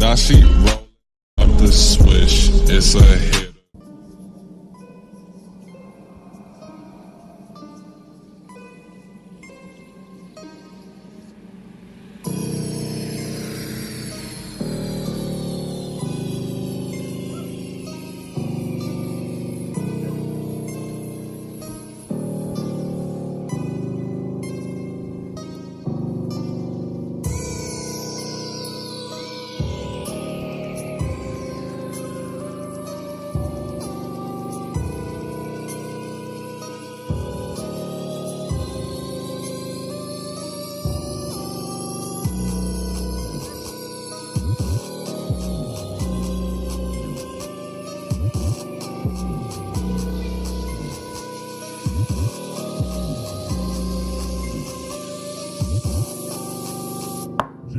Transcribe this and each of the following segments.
Now she roll up the swish. It's a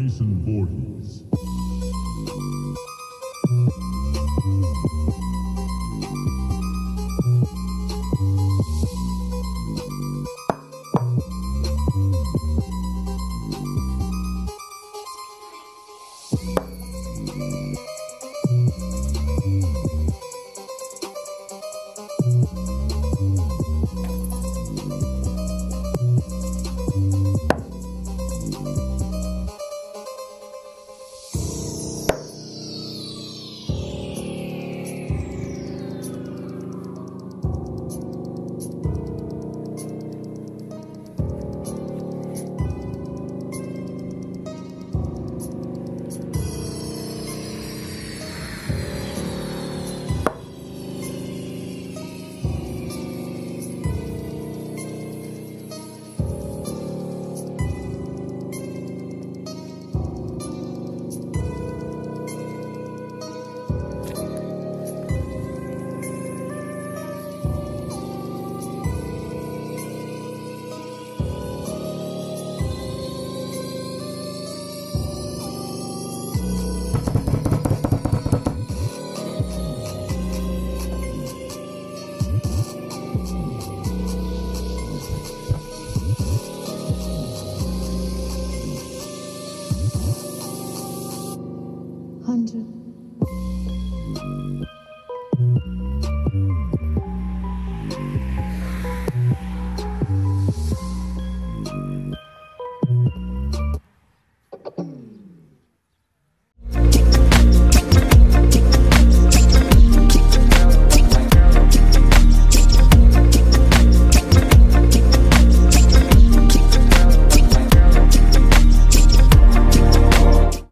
Jason Voorhees. 한 줄.